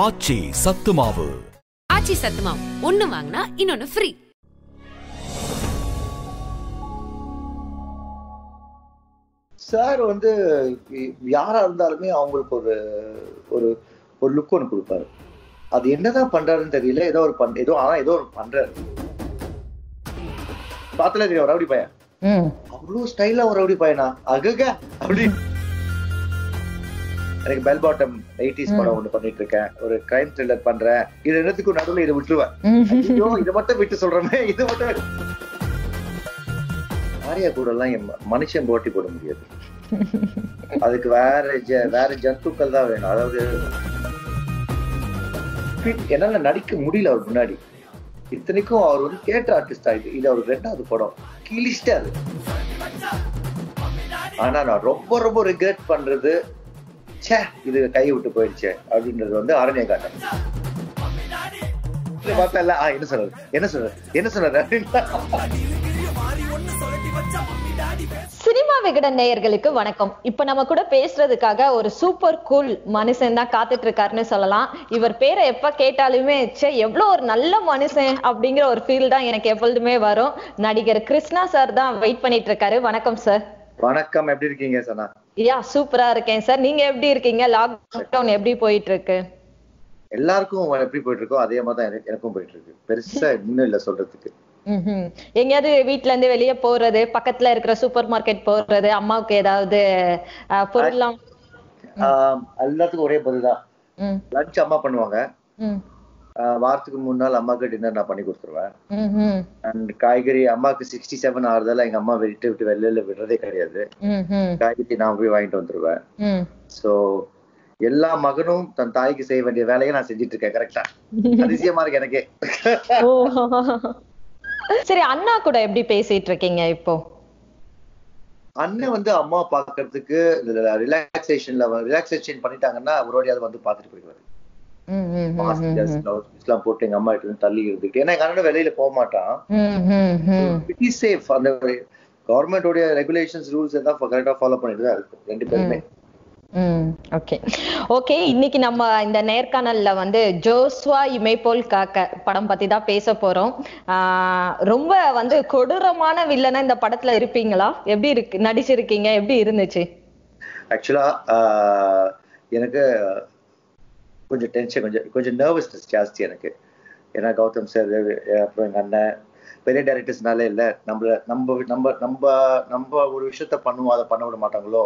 ஆச்சி சத்து மாவு ஆச்சி சத்துமாவு. ஒன்னு வாங்கினா இன்னொன்னு ஃப்ரீ சார் வந்து யாரா இருந்தாலுமே அவங்களுக்கு ஒரு ஒரு ஒரு லுக் ஒன்று கொடுப்பாரு. அது என்னதான் பண்றாருன்னு தெரியல. ஏதோ ஒரு பண் ஏதோ ஆனா ஏதோ ஒரு பண்றாரு. பாத்துல தெரியும் ரவுடி பையன். ம். அவ்வளவு ஸ்டைலா ஒரு ரவுடி பையனா? அகக அப்படி. எனக்கு பெல் பாட்டம் எயிட்டிஸ் படம் ஒண்ணு பண்ணிட்டு இருக்கேன் ஒரு கிரைம் த்ரில்லர் பண்றேன் இது என்னத்துக்கும் நடுவுல இதை விட்டுருவேன். இதை மட்டும் விட்டு சொல்றமே இது மட்டும் ஆரியா கூட எல்லாம் என் மனுஷன் போட்டி போட முடியாது. அதுக்கு வேற வேற ஜந்துக்கள் தான் வேணும். அதாவது என்னால நடிக்க முடியல அவர் முன்னாடி. இத்தனைக்கும் அவர் வந்து தியேட்டர் ஆர்டிஸ்ட் ஆயிடுது இது அவர் ரெண்டாவது படம். கிழிச்சிட்டாரு. ஆனா நான் ரொம்ப ரொம்ப ரிக்ரெட் பண்றது ச்சே இது கை விட்டு போயிடுச்சு அப்படின்றது வந்து அரண்ய காட்டம் ஆ, என்ன சொல்றது? என்ன சொல்றது? என்ன சொல்றது? சினிமா விகடன் நேயர்களுக்கு வணக்கம். இப்ப நம்ம கூட பேசுறதுக்காக ஒரு சூப்பர் கூல் மனுஷன் தான் காத்துட்டு இருக்காருன்னு சொல்லலாம். இவர் பேரை எப்ப கேட்டாலுமே ச்சே எவ்வளவு ஒரு நல்ல மனுஷன் அப்படிங்கிற ஒரு ஃபீல் தான் எனக்கு எப்பொழுதுமே வரும். நடிகர் கிருஷ்ணா சார் தான் வெயிட் பண்ணிட்டு இருக்காரு வணக்கம் சார் வணக்கம் எப்படி இருக்கீங்க சனா? யா சூப்பரா இருக்கேன் சார். நீங்க எப்படி இருக்கீங்க? லாக்டவுன் எப்படி போயிட்டு இருக்கு எல்லாருக்கும் எப்படி போயிட்டு இருக்கோ அதே மாதிரி தான் எனக்கு- எனக்கும் போயிட்டு இருக்கு பெருசா இன்னும் இல்ல சொல்றதுக்கு. எங்கேயாவது வீட்ல இருந்து வெளிய போறது பக்கத்துல இருக்கிற சூப்பர் மார்க்கெட் போறது அம்மாவுக்கு ஏதாவது பொருள்லாம் எல்லாத்துக்கும் ஒரே பதில் தான். லஞ்ச் அம்மா பண்ணுவாங்க. வாரத்துக்கு மூணு நாள் அம்மாக்கு டின்னர் நான் பண்ணி கொடுத்துருவேன். அண்ட் காய்கறி அம்மாக்கு சிக்ஸ்டி செவன் ஆறுதல எங்க அம்மா விட்டு விட்டு வெளியில விடுறதே கிடையாது. காய்கறி நான் போய் வாங்கிட்டு வந்துருவேன். சோ எல்லா மகனும் தன் தாய்க்கு செய்ய வேண்டிய வேலையை நான் செஞ்சுட்டு இருக்கேன் கரெக்டா அதிசயமா இருக்கு எனக்கே. சரி அண்ணா கூட எப்படி பேசிட்டு இருக்கீங்க இப்போ? அண்ணன் வந்து அம்மா பாக்குறதுக்கு ரிலாக்ஸேஷன்ல ரிலாக்ஸேஷன் பண்ணிட்டாங்கன்னா அவரோடையாவது வந்து பாத்துட்டு போயிடுவாரு. ம், ம், ம், மாஸ்க் ம், ஜஸ்ட் இஸ்லாம் போட்டு எங்க அம்மா கிட்ட இருந்து தள்ளி இருந்துட்டு ஏன்னா எங்க அண்ணன் வெளியில போக மாட்டான். சேஃப் அந்த கவர்மெண்டோடைய ரெகுலேஷன்ஸ் ரூல்ஸ் எல்லாம் கரெக்டா ஃபாலோ பண்ணிட்டு தான் இருக்கும் ரெண்டு பேருமே. ஓகே ஓகே இன்னைக்கு நம்ம இந்த நேர்காணல்ல வந்து ஜோஸ்வா இமைப்போல் காக்க படம் பத்தி தான் பேச போறோம். ரொம்ப வந்து கொடூரமான வில்லனா இந்த படத்துல இருப்பீங்களா? எப்படி இருக்கு நடிச்சிருக்கீங்க? எப்படி இருந்துச்சு? ஆக்சுவலா எனக்கு கொஞ்சம் டென்ஷன் கொஞ்சம் கொஞ்சம் நர்வஸ்னஸ் ஜாஸ்தி எனக்கு. ஏன்னா கௌதம் சார் அப்புறம் எங்கள் அண்ணன் பெரிய டைரக்டர்ஸ்னாலே இல்லை. நம்மள நம்ம நம்ம நம்ம நம்ம ஒரு விஷயத்த பண்ணுவோம் அதை பண்ண விட மாட்டாங்களோ?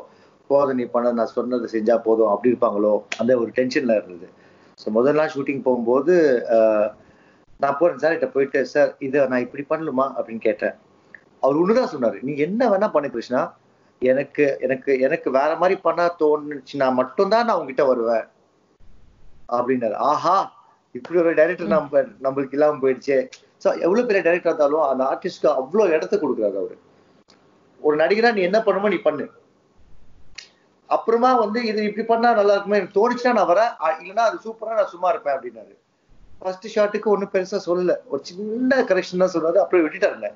போதும் நீ பண்ண நான் சொன்னதை செஞ்சா போதும் அப்படி இருப்பாங்களோ? அந்த ஒரு டென்ஷன்ல இருந்தது. ஸோ முதல் நாள் ஷூட்டிங் போகும்போது நான் போறேன் சார் கிட்ட போயிட்டு சார் இதை நான் இப்படி பண்ணலுமா அப்படின்னு கேட்டேன். அவர் ஒண்ணுதான் சொன்னாரு. நீ என்ன வேணா பண்ணு கிருஷ்ணா. எனக்கு எனக்கு எனக்கு வேற மாதிரி பண்ண தோணுச்சுன்னா மட்டும்தான் நான் உங்ககிட்ட வருவேன். அப்படின்னாரு. ஆஹா இப்படி ஒரு டைரக்டர் நம்ம நம்மளுக்கு இல்லாம போயிடுச்சே. ஸோ எவ்வளவு பெரிய டைரக்டர் இருந்தாலும் அந்த ஆர்டிஸ்ட்க்கு அவ்வளவு இடத்த கொடுக்குறாரு அவரு. ஒரு நடிகரா நீ என்ன பண்ணுமோ நீ பண்ணு. அப்புறமா வந்து இது இப்படி பண்ணா நல்லா இருக்குமே எனக்கு தோணுச்சுன்னா நான் வரேன். இல்லைன்னா அது சூப்பரா நான் சும்மா இருப்பேன் அப்படின்னாரு. ஃபர்ஸ்ட் ஷாட்டுக்கு ஒன்றும் பெருசா சொல்லல. ஒரு சின்ன கரெக்ஷன் தான் சொன்னாரு அப்புறம் விட்டுட்டாருங்க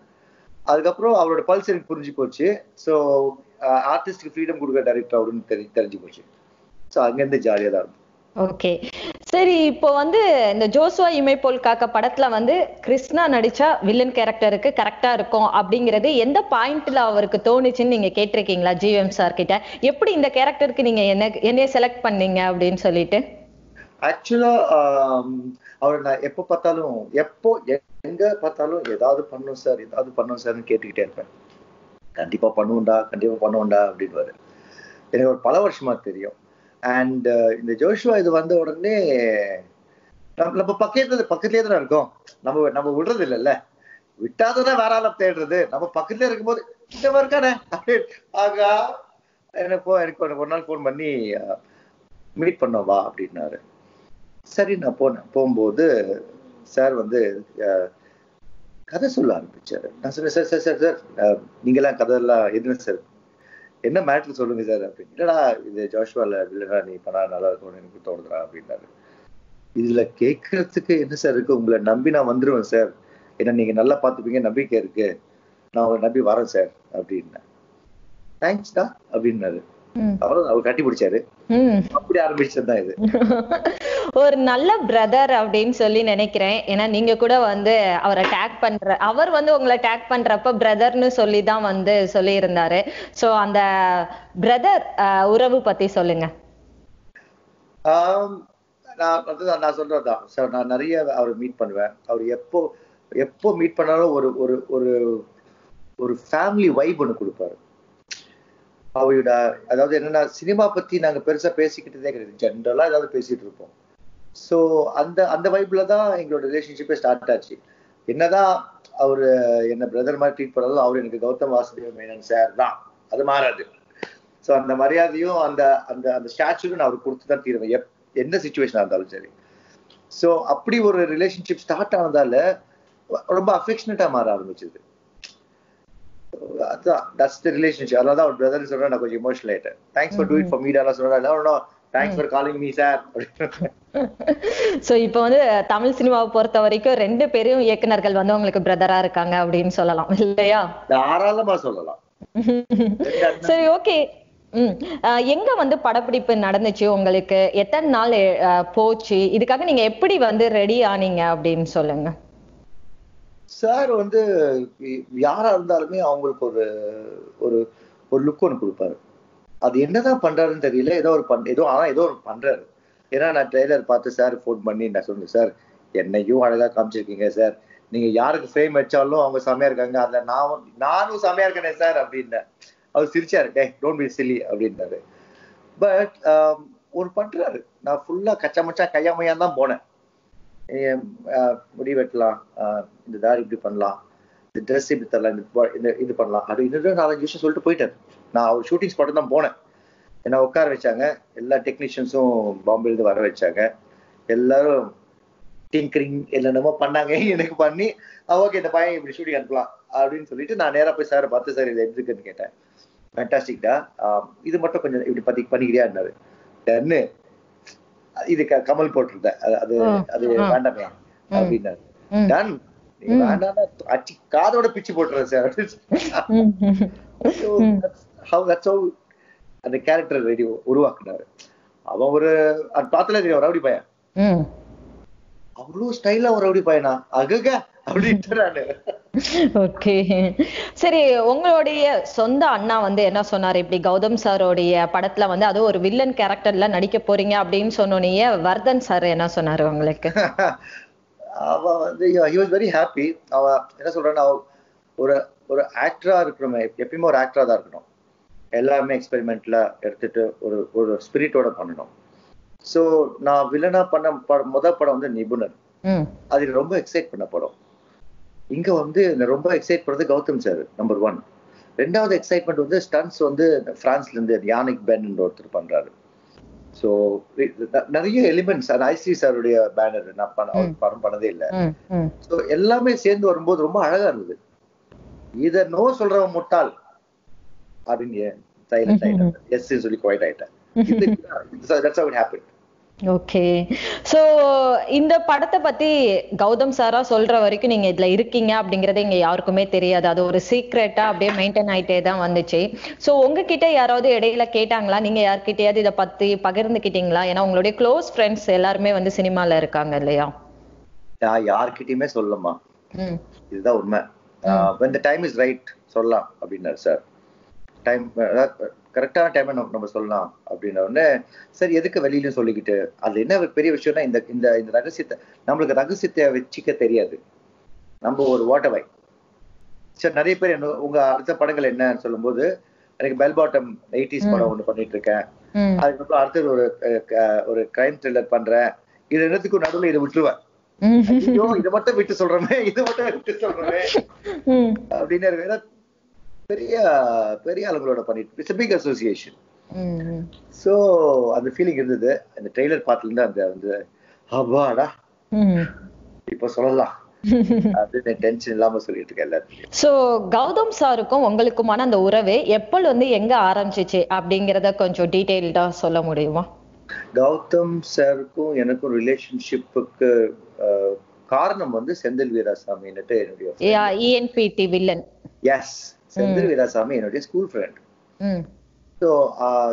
அதுக்கப்புறம் அவரோட பல்ஸ் எனக்கு புரிஞ்சு போச்சு. ஸோ ஆர்டிஸ்டுக்கு ஃப்ரீடம் கொடுக்குற டைரக்டர் அவருன்னு தெரி தெரிஞ்சு போச்சு. ஸோ அங்கேருந்து ஜாலியாக தான் இருக்கும் ஓகே சரி இப்போ வந்து இந்த ஜோஸ்வா இமைப்போல் காக்க படத்துல வந்து கிருஷ்ணா நடிச்சா வில்லன் கேரக்டருக்கு கரெக்டா இருக்கும் அப்படிங்கிறது எந்த பாயிண்ட்ல அவருக்கு தோணுச்சுன்னு நீங்க கேட்டிருக்கீங்களா ஜிஎம் சார் கிட்ட? எப்படி இந்த கேரக்டருக்கு நீங்க என்ன என்னைய செலக்ட் பண்ணீங்க அப்படின்னு சொல்லிட்டு? ஆக்சுவலா அவர் நான் எப்போ பார்த்தாலும் எப்போ எங்க பார்த்தாலும் ஏதாவது பண்ணும் சார் ஏதாவது பண்ணும் சார்னு கேட்டுக்கிட்டே இருப்பேன். கண்டிப்பா பண்ணுவோம்டா கண்டிப்பா பண்ணுவோம்டா அப்படின்னு எனக்கு ஒரு பல வருஷமா தெரியும். அண்ட் uh, இந்த ஜோஷுவா இது வந்த உடனே நம்ம நம்ம பக்கத்துல பக்கத்துலயே தான் இருக்கோம். நம்ம நம்ம விடுறது இல்லைல்ல. விட்டாதான் வேற ஆள தேடுறது. நம்ம பக்கத்துல இருக்கும்போது இந்த மாதிரி இருக்கானே? ஆகா எனக்கு போ- எனக்கு ஒரு- நாள் ஃபோன் பண்ணி மீட் பண்ணோம் வா அப்படின்னாரு. சரி நான் போனேன். போகும்போது சார் வந்து அஹ், கதை சொல்ல ஆரம்பிச்சாரு. நான் சொன்னேன் சார் சார் சார் சார் அஹ், கதை எல்லாம் எதுவும் சார் என்ன மேட்ரு சொல்லுங்க சார் அப்படின்னு இல்லடா இது ஜோஷ்வால இல்லடா நீ பண்ணா நல்லா இருக்கும்னு எனக்கு தோணுதுடா அப்படின்னாரு. இதுல கேட்கறதுக்கு என்ன சார் இருக்கு? உங்களை நம்பி நான் வந்துருவேன் சார் ஏன்னா நீங்க நல்லா பார்த்துப்பீங்க நம்பிக்கை இருக்கு. நான் உங்களை நம்பி வரேன் சார் அப்படின்னேன் தேங்க்ஸ்டா அப்படின்னாரு. அப்புறம் அவர் கட்டி பிடிச்சாரு. அப்படி ஆரம்பிச்சது தான் இது. ஒரு நல்ல பிரதர் அப்படின்னு சொல்லி நினைக்கிறேன். ஏன்னா நீங்க கூட வந்து அவரை டேக் பண்ற அவர் வந்து உங்களை டேக் பண்றப்ப பிரதர்னு சொல்லி தான் வந்து சொல்லி இருந்தாரு சோ அந்த பிரதர் உறவு பத்தி சொல்லுங்க. நான் வந்து நான் சொல்றதுதான். சார் நான் நிறைய அவரை மீட் பண்ணுவேன். அவர் எப்போ எப்போ மீட் பண்ணாலும் ஒரு ஒரு ஒரு ஒரு ஃபேமிலி வைப் ஒன்று கொடுப்பாரு. அவரோட அதாவது என்னன்னா சினிமா பத்தி நாங்க பெருசா பேசிக்கிட்டதே கிடையாது. ஜென்ரலா ஏதாவது பேசிட்டு இருப்போம். ஸோ அந்த அந்த வைப்ல தான் எங்களோட ரிலேஷன்ஷிப்பே ஸ்டார்ட் ஆச்சு. என்னதான் அவரு என்ன பிரதர் மாதிரி ட்ரீட் பண்ணாலும் அவர் எனக்கு கௌதம் வாசுதேவ மேனன் சார் தான். அது மாறாது. ஸோ அந்த மரியாதையும் அந்த அந்த அந்த ஸ்டாச்சுவும் நான் அவருக்கு கொடுத்து தான் தீருவேன். எப் எந்த சுச்சுவேஷனாக இருந்தாலும் சரி. ஸோ அப்படி ஒரு ரிலேஷன்ஷிப் ஸ்டார்ட் ஆனதால ரொம்ப அஃபெக்ஷனட்டா மாற ஆரம்பிச்சது. தட்ஸ் த ரிலேஷன்ஷிப் அதனால தான் ஒரு பிரதர் சொல்றேன் நான் கொஞ்சம் இமோஷனல் ஆயிட்டேன். Thanks for do it for media சொல்றேன் thanks for calling me sir so இப்போ வந்து தமிழ் சினிமாவை பொறுத்த வரைக்கும் ரெண்டு பேரும் இயக்குனர்கள் வந்து உங்களுக்கு பிரதரா இருக்காங்க அப்படின்னு சொல்லலாம் இல்லையா? தாராளமா சொல்லலாம். சரி ஓகே ம். எங்க வந்து படப்பிடிப்பு நடந்துச்சு உங்களுக்கு? எத்தனை நாள் போச்சு? இதுக்காக நீங்க எப்படி வந்து ரெடி ஆனீங்க அப்படின்னு சொல்லுங்க. சார் வந்து யாரா இருந்தாலுமே அவங்களுக்கு ஒரு ஒரு ஒரு லுக் ஒன்று கொடுப்பாரு. அது என்னதான் பண்றாருன்னு தெரியல. ஏதோ ஒரு பண் ஏதோ ஆனா ஏதோ ஒரு பண்றாரு. ஏன்னா நான் ட்ரெய்லர் பார்த்து சார் ஃபோன் பண்ணி நான் சொன்னேன் சார் என்னையும் அழகா காமிச்சிருக்கீங்க சார். நீங்க யாருக்கு ஃப்ரேம் வச்சாலும் அவங்க செமையா இருக்காங்க. அதுல நான் நானும் செமையா இருக்கேனே சார் அப்படின்னேன். அவர் சிரிச்சாரு டே டோன்ட் பி சில்லி அப்படின்னாரு. பட் ஒரு பண்றாரு. நான் ஃபுல்லா கச்சா மச்சா கையாமையா தான் போனேன். முடி வெட்டலாம் இந்த தாடி இப்படி பண்ணலாம். இந்த ட்ரெஸ் இப்படி தரலாம். இந்த இது பண்ணலாம். அது இன்னொரு நாலஞ்சு விஷயம் சொல்லிட்டு போயிட்டேன். நான் அவர் ஷூட்டிங் ஸ்பாட்டு தான் போனேன். என்ன உட்கார வச்சாங்க. எல்லா டெக்னீஷியன்ஸும் பாம்பேலேருந்து வர வச்சாங்க. எல்லாரும் டிங்கரிங் என்னென்னமோ பண்ணாங்க. எனக்கு பண்ணி ஓகே இந்த பையன் இப்படி ஷூட்டிங் அனுப்பலாம். அப்படின்னு சொல்லிட்டு நான் நேராக போய் சாரை பார்த்து சார் இது எதுக்குன்னு கேட்டேன். ஃபேண்டாஸ்டிக்டா இது மட்டும் கொஞ்சம் இப்படி பத்தி பண்ணிக்கிறியான்னாரு என்ன இது கமல் போட்டிருந்தேன். அது அது. வேண்டாமே அப்படின்னாரு. டன் நீங்க ம். வேண்டாம்னா அச்சி காதோட பிச்சு போட்டுறேன் சார். ஹவு அந்த கேரக்டர் ரெடி உருவாக்குனாரு. அவன் ஒரு அது பார்த்தாலே தெரியும் ரவுடி பையன். அவ்வளவு ஸ்டைலா ஒரு ரவுடி பையனா? அகக. அப்படின்ட்டு நானு. ஓகே. சரி உங்களுடைய சொந்த அண்ணா வந்து என்ன சொன்னாரு? இப்படி கௌதம் சாரோடைய படத்துல வந்து அது ஒரு வில்லன் கேரக்டர்ல நடிக்க போறீங்க அப்படின்னு சொன்னோனே வர்தன் சார் என்ன சொன்னாரு உங்களுக்கு? அவன் வந்து ஹி வாஸ் வெரி ஹாப்பி அவன் என்ன சொல்றான்னா அவ ஒரு ஒரு ஆக்டரா இருக்கணுமே. எப்பயுமே ஒரு ஆக்டரா தான் இருக்கணும். எல்லாமே எக்ஸ்பெரிமெண்ட்ல எடுத்துட்டு ஒரு ஒரு ஸ்பிரிட்டோட பண்ணணும். ஸோ நான் வில்லனா பண்ண முத படம் வந்து நிபுணர். ம். அது ரொம்ப எக்ஸைட் பண்ண படம். இங்க வந்து ரொம்ப எக்ஸைட் பண்றது கௌதம் சார் நம்பர் ஒன் ரெண்டாவது எக்ஸைட்மெண்ட் வந்து ஸ்டன்ஸ் வந்து பிரான்ஸ்ல இருந்து யானிக் பென் ஒருத்தர் பண்றாரு. ஸோ நிறைய எலிமெண்ட்ஸ் அந்த ஐஸ்ரீ சாருடைய பேனர் நான் பண்ண படம் பண்ணதே இல்லை. ஸோ எல்லாமே சேர்ந்து வரும்போது ரொம்ப அழகா இருந்தது. இத நோ சொல்றவன் முட்டாள் அப்படின்னு சைலண்ட் ஆயிட்டேன் எஸ் சொல்லி குவைட் ஆயிட்டேன் ஓகே சோ இந்த படத்தை பத்தி கௌதம் சாரா சொல்ற வரைக்கும் நீங்க இதுல இருக்கீங்க அப்படிங்கறது இங்க யாருக்குமே தெரியாது. அது ஒரு சீக்ரெட்டா அப்படியே மெயின்டைன் ஆயிட்டே தான் வந்துச்சு. சோ உங்ககிட்ட யாராவது இடையில கேட்டாங்களா? நீங்க யார்கிட்டயாவது இத பத்தி பகிர்ந்துக்கிட்டீங்களா ஏன்னா உங்களுடைய க்ளோஸ் ஃப்ரெண்ட்ஸ் எல்லாருமே வந்து சினிமால இருக்காங்க இல்லையா? நான் யார்கிட்டயுமே சொல்லமா ம். இதுதான் உண்மை. when the time is right சொல்லலாம் அப்படின்னாரு சார் டைம் கரெக்டான டைம் நம்ம சொல்லலாம் அப்படின்ன உடனே சரி எதுக்கு வெளியிலும் சொல்லிக்கிட்டு? அது என்ன பெரிய விஷயம்னா இந்த இந்த இந்த ரகசியத்தை நம்மளுக்கு ரகசியத்தை வச்சுக்க தெரியாது. நம்ம ஒரு வாட்டவாய் சரி நிறைய பேர் என்ன உங்க அடுத்த படங்கள் என்னன்னு சொல்லும்போது எனக்கு பெல் பாட்டம் எயிட்டிஸ் படம் ஒண்ணு பண்ணிட்டு இருக்கேன். அதுக்கப்புறம் அடுத்தது ஒரு ஒரு கிரைம் த்ரில்லர் பண்றேன். இது ரெண்டுத்துக்கும் நடுவுல இதை விட்டுருவேன். ஐயோ இதை மட்டும் விட்டு சொல்றோமே இதை மட்டும் விட்டு சொல்றோமே. அப்படின்னு பெரிய பெரிய ஆளுங்களோட பண்ணிட்டு இட்ஸ் பிக் அசோசியேஷன் ஸோ அந்த ஃபீலிங் இருந்தது. அந்த ட்ரெய்லர் பார்த்துலேருந்து அந்த வந்து அப்பாடா. இப்போ சொல்லலாம். டென்ஷன் இல்லாம சொல்லிட்டு இருக்கேன் எல்லாத்தையும் சோ கௌதம் சாருக்கும் உங்களுக்குமான அந்த உறவு எப்போ வந்து எங்க ஆரம்பிச்சிச்சு அப்படிங்கறத கொஞ்சம் டீடைல்டா சொல்ல முடியுமா? கௌதம் சாருக்கும் எனக்கும் ரிலேஷன்ஷிப்புக்கு காரணம் வந்து செந்தில் வீராசாமின்னுட்டு என்னுடைய வில்லன் எஸ் செந்தில் வீராசாமி என்னுடைய school friend so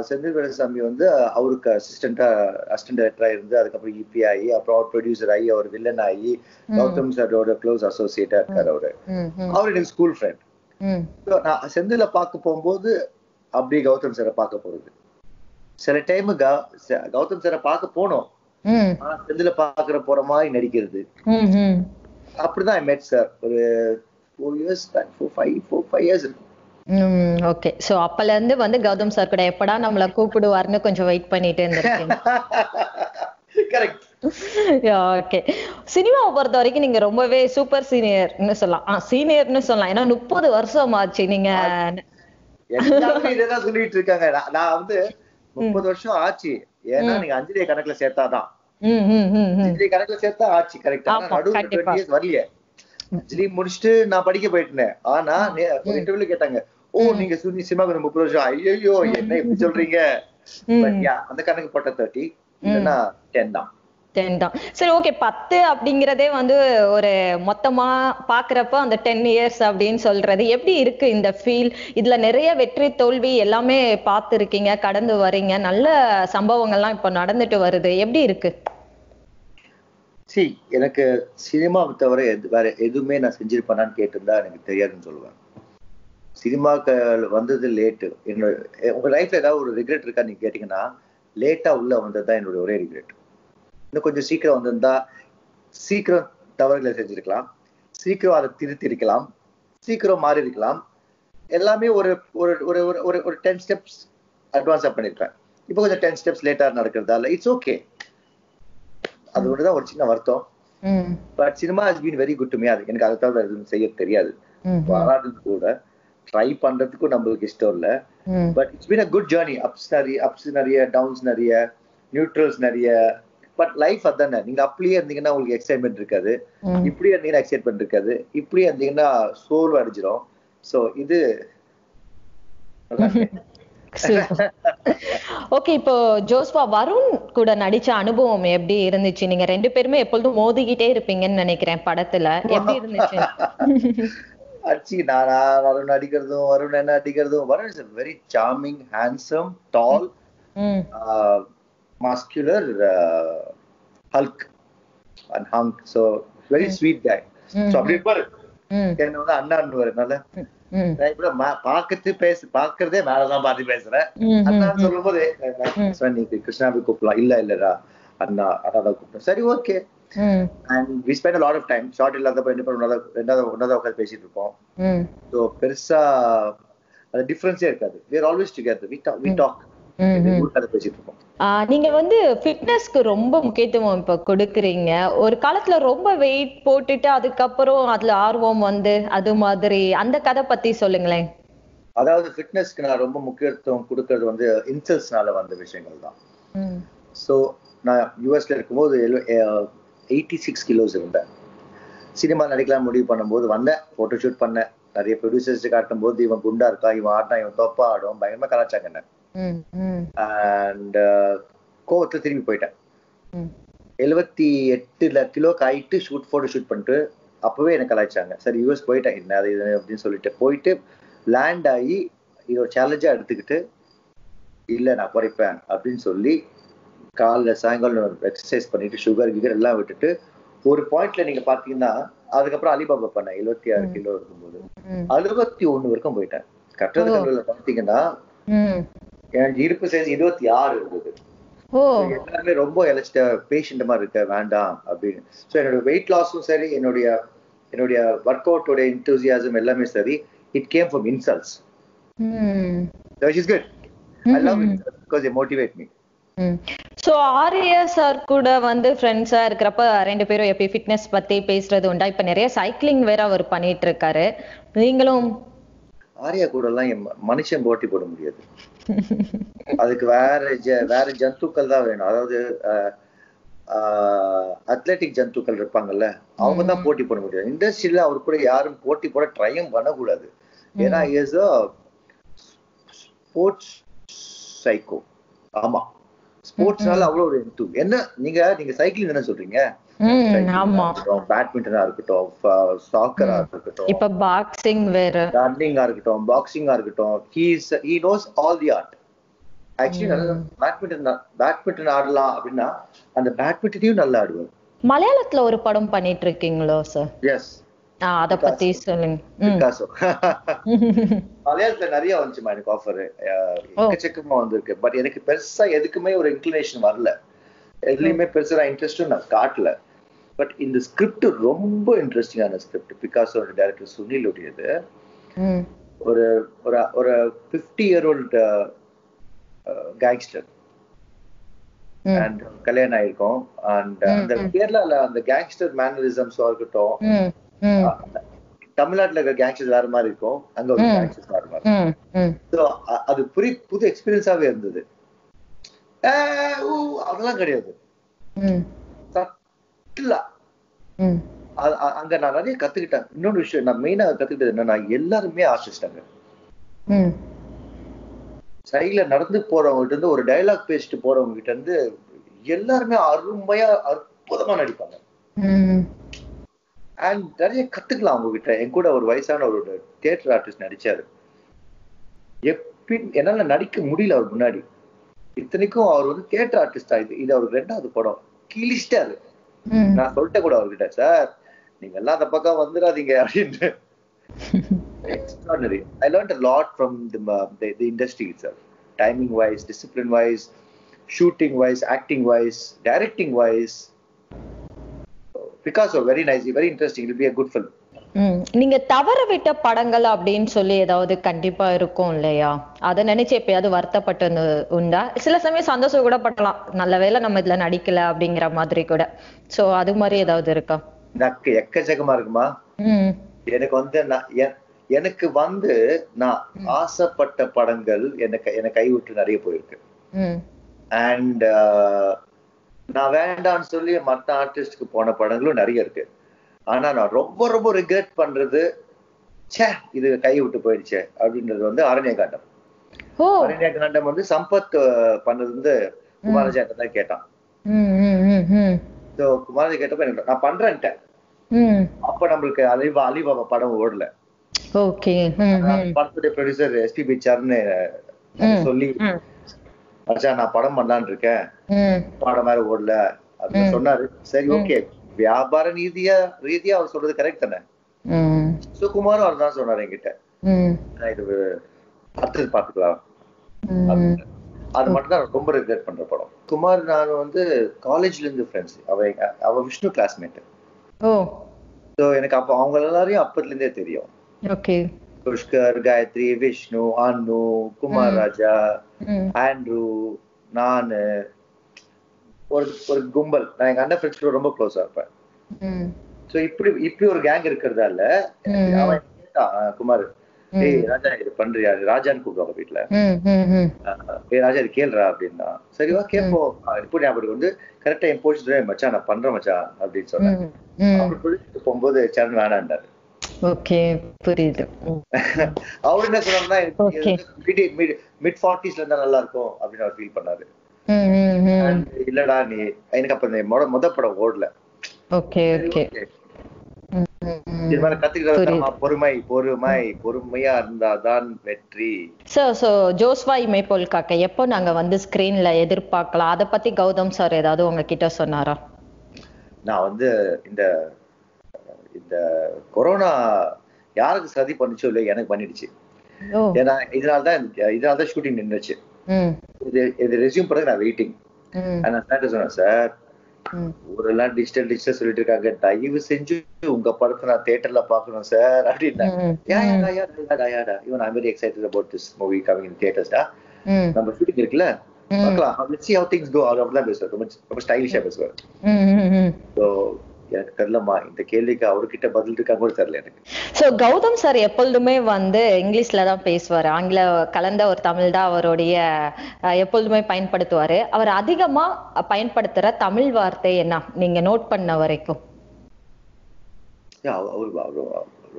Senthil Velusamy வந்து அவருக்கு அசிஸ்டண்டா அசிஸ்டன்ட் டைரக்டரா இருந்து அதுக்கப்புறம் இபி ஆகி அப்புறம் அவர் ப்ரொடியூசர் ஆகி அவர் வில்லன் ஆகி கௌதம் சாரோட க்ளோஸ் அசோசியேட்டா இருக்காரு அவரு. அவர் எனக்கு ஸ்கூல் ஃப்ரெண்ட் நான் செந்தில பார்க்க போகும்போது அப்படி கௌதம் சாரை பார்க்க போறது. சில டைம் கௌதம் சாரை பார்க்க போனோம். ஆனா செந்தில பாக்குற போற மாதிரி நடிக்கிறது. அப்படிதான் ஐ மெட் சார் ஒரு four years four five four five years இருக்கும் ம் ஓகே சோ அப்பல இருந்து வந்து கௌதம் சார் கூட எப்படா நம்மள கூப்பிடுவாருன்னு கொஞ்சம் வெயிட் பண்ணிட்டு இருந்திருக்கீங்க கரெக்ட் ஓகே சினிமாவை பொறுத்த வரைக்கும் நீங்க ரொம்பவே சூப்பர் சீனியர்னு சொல்லலாம். ஆ சீனியர்னு சொல்லலாம். ஏன்னா முப்பது வருஷம் ஆச்சு நீங்க இதெல்லாம் சொல்லிட்டு இருக்காங்க. நான் வந்து முப்பது வருஷம் ஆச்சு. ஏன்னா நீங்க அஞ்சலிய கணக்குல சேர்த்தாதான் அஞ்சலி கணக்குல சேர்த்தா ஆச்சு. கரெக்டா இயர்ஸ் வரலையே. அஞ்சலி முடிச்சுட்டு நான் படிக்க போயிட்டேன் ஆனா இன்டர்வியூல கேட்டாங்க ஓ நீங்க சுனி சினிமாக்கு முப்பது வருஷம் ஐயோ என்ன இப்படி சொல்றீங்க? அந்த கணக்கு போட்ட தேர்ட்டி இல்லைன்னா டென் தான். டென் தான். சரி ஓகே பத்து அப்படிங்கறதே வந்து ஒரு மொத்தமா பாக்குறப்ப அந்த டென் இயர்ஸ் அப்படின்னு சொல்றது. எப்படி இருக்கு இந்த ஃபீல் இதுல நிறைய வெற்றி தோல்வி எல்லாமே பார்த்துருக்கீங்க கடந்து வரீங்க நல்ல சம்பவங்கள்லாம் இப்ப நடந்துட்டு வருது. எப்படி இருக்கு? சி எனக்கு சினிமாவை தவிர எது வேற எதுவுமே நான் செஞ்சிருப்பேனான்னு கேட்டிருந்தா எனக்கு தெரியாதுன்னு சொல்லுவேன் சினிமாக்கு வந்தது லேட்டு என்னோட உங்க லைஃப்ல ஏதாவது ஒரு ரிக்ரெட் இருக்கா நீங்க கேட்டீங்கன்னா லேட்டா உள்ள வந்தது தான் என்னோட ஒரே ரிக்ரெட் இன்னும் கொஞ்சம் சீக்கிரம் வந்திருந்தா சீக்கிரம் தவறுகளை செஞ்சிருக்கலாம். சீக்கிரம் அதை திருத்தி இருக்கலாம் சீக்கிரம் மாறி இருக்கலாம் எல்லாமே ஒரு ஒரு ஒரு ஒரு- ஒரு ஒரு டென் ஸ்டெப்ஸ் அட்வான்ஸா பண்ணியிருக்கேன் இப்போ கொஞ்சம் டென் ஸ்டெப்ஸ் லேட்டா நடக்கிறதால இட்ஸ் ஓகே அது ஒண்ணுதான் ஒரு சின்ன வருத்தம். But cinema has been very good to me அது எனக்கு அதை தவிர எதுவும் செய்ய தெரியாது. வராது கூட ட்ரை பண்றதுக்கும் நம்மளுக்கு இஷ்டம் இல்ல. But it's been a good journey ups நிறைய அப்ஸ் நிறைய டவுன்ஸ் நிறைய நியூட்ரல்ஸ் நிறைய. பட் லைஃப் அதானே. நீங்க அப்படியே இருந்தீங்கன்னா உங்களுக்கு எக்ஸைட்மெண்ட் இருக்காது. இப்படியே இருந்தீங்கன்னா எக்ஸைட்மெண்ட் இருக்காது. இப்படியே இருந்தீங்கன்னா சோர்வு அடிச்சிடும் சோ இது. ஓகே இப்போ ஜோஸ்வா வருண் கூட நடிச்ச அனுபவம் எப்படி இருந்துச்சு? நீங்க ரெண்டு பேருமே எப்பொழுதும் மோதிக்கிட்டே இருப்பீங்கன்னு நினைக்கிறேன் படத்துல. எப்படி இருந்துச்சு? அச்சி நான் வருண் அடிக்கிறதும் வருண் என்ன அடிக்கிறதும் Varun is very charming handsome tall muscular hulk and hunk so very sweet guy so அப்படி இருப்பாரு என்ன வந்து அண்ணான்னு வரனால இப்ப பார்க்கறது பேசு பார்க்கறதே மேலதான் பார்த்து பேசுறேன். சொல்லும் போது நீங்க கிருஷ்ணாவை கூப்பிடலாம். இல்ல இல்லடா அண்ணா அண்ணா தான் கூப்பிட்டேன் சரி ஓகே. ம். And we spend lot of time shot இல்லாதப்ப என்ன பண்ண ரெண்டாவது ஒன்னாவது உட்காந்து பேசிட்டு இருப்போம் ஸோ பெருசா அது டிஃபரன்ஸே இருக்காது. Talk we talk ம், ம். கதை பேசிட்டு நீங்க வந்து ஃபிட்னஸ்க்கு ரொம்ப முக்கியத்துவம் இப்ப கொடுக்குறீங்க. ஒரு காலத்துல ரொம்ப வெயிட் போட்டுட்டு அதுக்கப்புறம் அதுல ஆர்வம் வந்து அது மாதிரி அந்த கதை பத்தி சொல்லுங்களேன். அதாவது ஃபிட்னஸ்க்கு நான் ரொம்ப முக்கியத்துவம் கொடுக்கறது வந்து இன்சல்ஸ்னால வந்த விஷயங்கள் தான். ஸோ நான் யூஎஸ்ல இருக்கும்போது எயிட்டி சிக்ஸ் கிலோஸ் இருந்தேன். சினிமா நடிக்கலாம் முடிவு பண்ணும்போது வந்தேன் ஃபோட்டோ ஷூட் பண்ணேன். நிறைய ப்ரொடியூசர்ஸ் காட்டும் போது இவன் குண்டா இருக்கா இவன் ஆடினா இவன் தொப்பா ஆடும். பயங்கரமா கலாச்சாங்க என்ன? அண்ட் கோவத்துல திரும்பி போயிட்டேன். எழுபத்தி எட்டுல கிலோக்கு ஆயிட்டு ஷூட் ஃபோட்டோ ஷூட் பண்ணிட்டு அப்பவே எனக்கு கலாய்ச்சாங்க. சரி யூஎஸ் போயிட்டேன். என்ன அது இது அப்படின்னு சொல்லிட்டு போயிட்டு லேண்ட் ஆகி இது ஒரு சேலஞ்சா எடுத்துக்கிட்டு இல்ல நான் குறைப்பேன் அப்படின்னு சொல்லி காலைல சாயங்காலம் எக்ஸசைஸ் பண்ணிட்டு சுகர் கிகர் எல்லாம் விட்டுட்டு ஒரு பாயிண்ட்ல நீங்க பாத்தீங்கன்னா அதுக்கப்புறம் அலிபாபா பண்ணேன். எழுபத்தி ஆறு கிலோ இருக்கும்போது. அறுபத்தி ஒண்ணு வரைக்கும் போயிட்டேன். கல்லூரில பாத்தீங்கன்னா எனக்கு இருப்பு சைஸ் இருபத்தி ஆறு இருந்தது. எல்லாருமே ரொம்ப இழைச்சிட்ட பேஷண்ட் மாதிரி இருக்க வேண்டாம் அப்படின்னு. ஸோ என்னோட வெயிட் லாஸும் சரி என்னுடைய என்னுடைய ஒர்க் அவுட்டோட இன்டூசியாசம் எல்லாமே சரி. It came from insults hmm. It because they motivate me. So Arya sir கூட வந்து ஃப்ரெண்ட்ஸா இருக்கிறப்ப ரெண்டு பேரும் எப்படி ஃபிட்னஸ் பத்தி பேசுறது உண்டா? இப்ப நிறைய சைக்கிளிங் வேற அவர் பண்ணிட்டு இருக்காரு. நீங்களும் ஆரியா கூட எல்லாம் ம- மனுஷன் போட்டி போட முடியாது. அதுக்கு வேற வேற ஜந்துக்கள் தான் வேணும். அதாவது அத்லெட்டிக் ஜந்துக்கள் இருப்பாங்கல்ல அவங்க தான் போட்டி போட முடியாது இண்டஸ்ட்ரியில அவர் கூட யாரும் போட்டி போட ட்ரையும் பண்ணக்கூடாது. ஏன்னா இஸ் அ ஸ்போர்ட்ஸ் சைக்கோ ஆமா. ஸ்போர்ட்ஸ்னால அவ்வளவு ஒரு. என்ன நீங்க நீங்க சைக்கிளிங் தானே சொல்றீங்க? பேட்மிண்டனா இருக்கட்டும் சாக்கரா இருக்கட்டும் இப்ப பாக்ஸிங் வேற. ரன்னிங்கா இருக்கட்டும் பாக்ஸிங்கா இருக்கட்டும் he's he knows all the art actually நல்லா பேட்மிண்டன் பேட்மிண்டன் ஆடலாம் அப்படின்னா அந்த பேட்மிண்டனையும் நல்லா ஆடுவார். மலையாளத்துல ஒரு படம் பண்ணிட்டு இருக்கீங்களோ சார் எஸ் அத பத்தி சொல்லுங்க. மலையாளத்துல நிறைய வந்துச்சுமா எனக்கு ஆஃபர் எக்கச்சக்கமா வந்திருக்கு. பட் எனக்கு பெருசா எதுக்குமே ஒரு இன்க்ளினேஷன் வரல. எதுலயுமே பெருசா இன்ட்ரெஸ்டும் நான் காட்டல. பட் இந்த ஸ்கிரிப்ட் ரொம்ப இன்ட்ரெஸ்டிங்கான ஸ்கிரிப்ட் பிகாசோட டைரக்டர் சுனில் உடையது. ஒரு ஒரு ஒரு fifty year old gangster. And கல்யாணம் ஆயிருக்கும் அண்ட் அந்த கேரளால அந்த கேங்ஸ்டர் மேனரிசம்ஸா இருக்கட்டும். ம். தமிழ்நாட்டுல இருக்க கேங்ஸ்டர் வேற மாதிரி இருக்கும். அங்க ஒரு கேங்ஸ்டர் வேற மாதிரி அ- அது புரி புது எக்ஸ்பீரியன்ஸாவே இருந்தது. அதெல்லாம் கிடையாது. அ- அங்க நான் நிறைய கத்துக்கிட்டேன். இன்னொரு விஷயம் நான் மெயினா கத்துக்கிட்டது என்னன்னா எல்லாருமே ஆர்டிஸ்டாங்க. ம். சைட்ல நடந்து போறவங்க இருந்து ஒரு டயலாக் பேசிட்டு போறவங்க கிட்ட இருந்து எல்லாருமே அருமையா அற்புதமா நடிப்பாங்க. அண்ட் நிறைய கத்துக்கலாம் அவங்க கிட்ட என் கூட ஒரு வயசான ஒரு தியேட்டர் ஆர்டிஸ்ட் நடிச்சாரு. எப்படி என்னால நடிக்க முடியல அவர் முன்னாடி. இத்தனைக்கும் அவர் வந்து தியேட்டர் ஆர்டிஸ்டா இது இது அவருக்கு ரெண்டாவது படம். கிழிச்சிட்டாரு. நான் சொல்லிட்டேன் கூட அவர்கிட்ட சார் நீங்க எல்லாம் அந்த பக்கம் வந்துடாதீங்க அப்படின்னு. I learned a lot from the, uh, the, the industry itself. Timing wise, discipline wise, shooting wise, acting wise, directing wise. Picasso, very nice, very interesting. It will நீங்க தவற விட்ட படங்கள் அப்படின்னு சொல்லி ஏதாவது கண்டிப்பா இருக்கும் இல்லையா? அத நினைச்சு எப்பயாவது வருத்தப்பட்டது உண்டா? சில சமயம் சந்தோஷம் கூட படலாம். நல்ல வேளை நம்ம இதுல நடிக்கல அப்படிங்கிற மாதிரி கூட. சோ அது மாதிரி ஏதாவது இருக்கா? எனக்கு எக்கச்சக்கமா இருக்குமா? எனக்கு வந்து எனக்கு வந்து நான் ஆசைப்பட்ட படங்கள் எனக்கு எனக்கு கைவிட்டு நிறைய போயிருக்கு. அண்ட் நான் வேண்டாம்னு சொல்லி மற்ற ஆர்டிஸ்டுக்கு போன படங்களும் நிறைய இருக்கு. ஆனா நான் ரொம்ப ரொம்ப ரிக்ரெட் பண்றது ச்சே இது கை விட்டு போயிடுச்சே அப்படின்றது வந்து அரண்ய காண்டம் அரண்ய காண்டம் வந்து சம்பத் பண்ணது வந்து குமாரஜா தான் கேட்டான். குமாரஜா கேட்டப்ப எனக்கு நான் பண்றேன்ட்டேன் அப்ப நம்மளுக்கு அலிபா அலிபாபா படம் ஓடல. ஓகே படத்துடைய ப்ரொடியூசர் எஸ்பிபி சர்னு சொல்லி மச்சான் நான் படம் பண்ணலான்னு இருக்கேன் படம் வேற ஓடல அப்படின்னு சொன்னாரு. சரி ஓகே. வியாபார ரீதியா ரீதியா அவர் சொல்றது கரெக்ட் தானே? சுகுமாரும் அவர் தான் சொன்னாரு என்கிட்ட. இது அடுத்தது பாத்துக்கலாம் அது மட்டும் தான் ரொம்ப ரிக்ரெட் பண்ற படம். குமார் நான் வந்து காலேஜ்ல இருந்து ஃப்ரெண்ட்ஸ் அவ அவ விஷ்ணு கிளாஸ்மேட் ஓ. ஸோ எனக்கு அப்போ அவங்க எல்லாரையும் அப்பத்துல இருந்தே தெரியும். ஓகே. புஷ்கர் காயத்ரி விஷ்ணு அனு குமார் ராஜா ஆண்ட்ரூ நானு ஒரு ஒரு கும்பல். நான் எங்க அண்ணன் ஃப்ரெண்ட்ஸ் கூட ரொம்ப க்ளோஸா இருப்பேன். சோ இப்படி இப்படி ஒரு கேங் இருக்கிறதால. அவன் குமார் ஏய் ராஜா இது பண்றியா? ராஜான்னு கூப்பிடுவாங்க வீட்டுல ஏய் ராஜா இது கேளுடா அப்படின்னா. சரிவா கேட்போம் அஹ் இப்போ ஞாபகம் வந்து கரெக்டா என் போச்சு மச்சான் நான் பண்றேன் மச்சான் அப்படின்னு சொன்னேன். அப்புறம் சொல்லிட்டு போகும்போது சரண் வேணாண்டாரு ஓகே புரியுது. அவர் என்ன சொன்னாருன்னா. மிட் ஃபார்ட்டிஸ்ல இருந்தா நல்லா இருக்கும் அப்படின்னு அவர் ஃபீல் பண்ணாரு. இல்லடா நீ எனக்கு அப்ப இந்த முத படம் ஓடல. Okay okay. பொறுமை பொறுமை பொறுமையா இருந்தாதான் வெற்றி. சார் ஸோ ஜோஸ்வா இமைப்போல் காக்க எப்போ நாங்க வந்து ஸ்கிரீன்ல எதிர்பார்க்கலாம்? அதை பத்தி கௌதம் சார் ஏதாவது உங்ககிட்ட சொன்னாரா? நான் வந்து இந்த இந்த கொரோனா யாருக்கு சதி பண்ணுச்சோ இல்லையோ எனக்கு பண்ணிடுச்சு. ஏன்னா இதனால தான் இதனால தான் ஷூட்டிங் நின்றுச்சு இது இது ரெசியூம் பண்ணது நான் வெயிட்டிங் நான் சார்ட்ட சொன்னேன் சார் ம். ஊரெல்லாம் டிஜிட்டல் டிஜிட்டல் சொல்லிட்டு இருக்காங்க. தயவு செஞ்சு உங்க படத்தை நான் தியேட்டர்ல பாக்கணும் சார் அப்படின்னா even I very excited about this movie coming in தியேட்டர்ஸ்டா நம்ம ஷூட்டிங் இருக்குல்ல. பார்க்கலாம். Let's see how things go. அவர் அப்படிதான் பேசுவார். ரொம்ப ரொம்ப ஸ்டைலிஷா பேசுவார். ஸோ எனக்கு தெரியலம்மா. இந்த கேள்விக்கு அவர்கிட்ட பதில் இருக்கா கூட தெரியல எனக்கு. ஸோ கௌதம் சார் எப்பொழுதுமே வந்து இங்கிலீஷ்ல தான் பேசுவார். ஆங்கில கலந்த ஒரு தமிழ் தான் அவருடைய எப்பொழுதுமே பயன்படுத்துவாரு. அவர் அதிகமா பயன்படுத்துற தமிழ் வார்த்தை என்ன? நீங்க நோட் பண்ண வரைக்கும். அவரு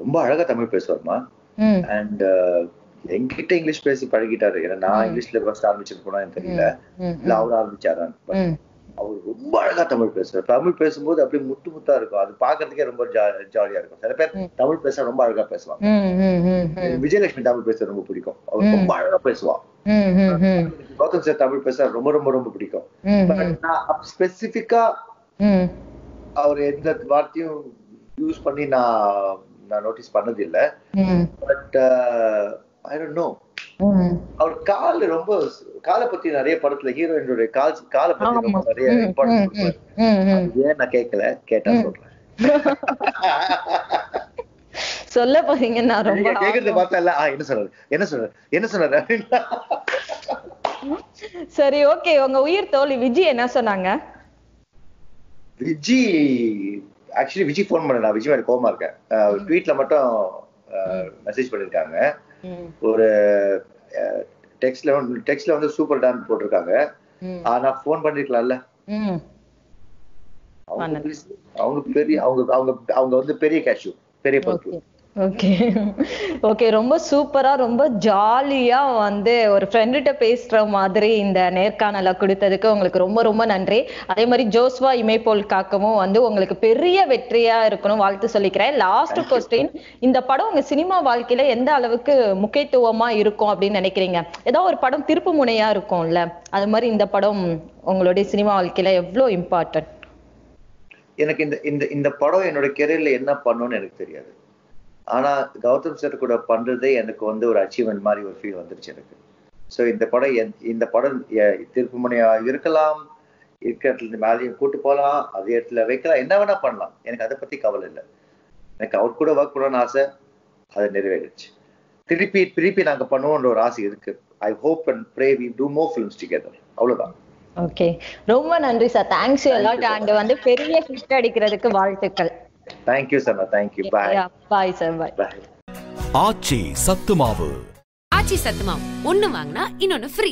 ரொம்ப அழகா தமிழ் பேசுவார்மா. அண்ட் என்கிட்ட இங்கிலீஷ் பேசி பழகிட்டாரு. ஏன்னா நான் இங்கிலீஷ்ல ஃபர்ஸ்ட் ஆரம்பிச்சிட்டு போனா எனக்கு தெரியல இல்ல அவர் ஆரம்பிச்சாரான்னு. அவர் ரொம்ப அழகா தமிழ் பேசுவார் தமிழ் பேசும்போது அப்படியே முத்து முத்தா இருக்கும். அது பாக்குறதுக்கே ரொம்ப ஜாலியா இருக்கும். சில பேர் தமிழ் பேச ரொம்ப அழகா பேசுவாங்க. விஜயலட்சுமி தமிழ் பேச ரொம்ப பிடிக்கும். அவர் ரொம்ப அழகா பேசுவா கௌதம் சார் தமிழ் பேச ரொம்ப ரொம்ப ரொம்ப பிடிக்கும். நான் ஸ்பெசிபிக்கா அவர் எந்த வார்த்தையும் யூஸ் பண்ணி நான் நான் நோட்டீஸ் பண்ணது இல்ல பட் ஐ டோன்ட் நோ அவர் கால் ரொம்ப காலை பத்தி நிறைய படத்துல ஹீரோயினுடைய கால் காலை பத்தி ரொம்ப நிறைய இம்பார்ட்டன்ஸ் ஏன் நான் கேட்கல? கேட்டா சொல்றேன். சொல்ல போறீங்க நான் ரொம்ப கேக்குறத பார்த்தா என்ன சொல்றாரு? என்ன சொல்றாரு? என்ன சொல்றாரு அப்படின்னா, சரி ஓகே. உங்க உயிர் தோழி விஜய் என்ன சொன்னாங்க? விஜி ஆக்சுவலி விஜி ஃபோன் பண்ண நான் விஜய் மேல கோவமா இருக்கேன். ட்வீட்ல மட்டும் மெசேஜ் பண்ணிருக்காங்க. ஒரு டெக்ஸ்ட்ல வந்து டெக்ஸ்ட்ல வந்து சூப்பர் டான் போட்டிருக்காங்க. ஆனா ஃபோன் பண்ணிருக்கலாம்ல. அவங்க. பெரிய- அவங்க அவங்க அவங்க வந்து பெரிய கேஷ்யூ பெரிய பொறுப்பு. ஓகே ஓகே ரொம்ப சூப்பரா ரொம்ப ஜாலியா வந்து ஒரு ஃப்ரெண்டுகிட்ட பேசுற மாதிரி இந்த நேர்காணலை கொடுத்ததுக்கு உங்களுக்கு ரொம்ப ரொம்ப நன்றி. அதே மாதிரி ஜோஸ்வா இமைப்போல் காக்கவும் வந்து உங்களுக்கு பெரிய வெற்றியா இருக்கணும் வாழ்த்து சொல்லிக்கிறேன். லாஸ்ட் கொஸ்டின் இந்த படம் உங்க சினிமா வாழ்க்கையில எந்த அளவுக்கு முக்கியத்துவமா இருக்கும் அப்படின்னு நினைக்கிறீங்க? ஏதோ ஒரு படம் திருப்பு முனையா இருக்கும்ல அது மாதிரி இந்த படம் உங்களுடைய சினிமா வாழ்க்கையில எவ்வளவு இம்பார்ட்டன்ட் எனக்கு இந்த இந்த இந்த படம் என்னோட கெரியர்ல என்ன பண்ணும்னு எனக்கு தெரியாது. ஆனா கௌதம் சார் கூட பண்றதே எனக்கு வந்து ஒரு அச்சீவ்மெண்ட் மாதிரி ஒரு ஃபீல் வந்துருச்சு எனக்கு. ஸோ இந்த படம் இந்த படம் திருப்புமுனையா இருக்கலாம் இருக்கிற இடத்துல மேலேயும் கூட்டு போகலாம் அதே இடத்துல வைக்கலாம் என்ன வேணா பண்ணலாம். எனக்கு அதை பத்தி கவலை இல்லை. எனக்கு அவர் கூட ஒர்க் பண்ணணும்னு ஆசை அது நிறைவேறிடுச்சு. திருப்பி திருப்பி நாங்க பண்ணுவோன்ற ஒரு ஆசை இருக்கு. I hope and pray we do more films together அவ்வளவுதான். ஓகே ரொம்ப நன்றி சார் தேங்க்ஸ் அண்ட் வந்து பெரிய ஹிட் அடிக்கிறதுக்கு வாழ்த்துக்கள். Thank you sir thank you bye bye sir bye bye Aachi சத்து மாவு. ஆச்சி சத்துமாவு ஒன்னு வாங்கினா இன்னொன்னு ஃப்ரீ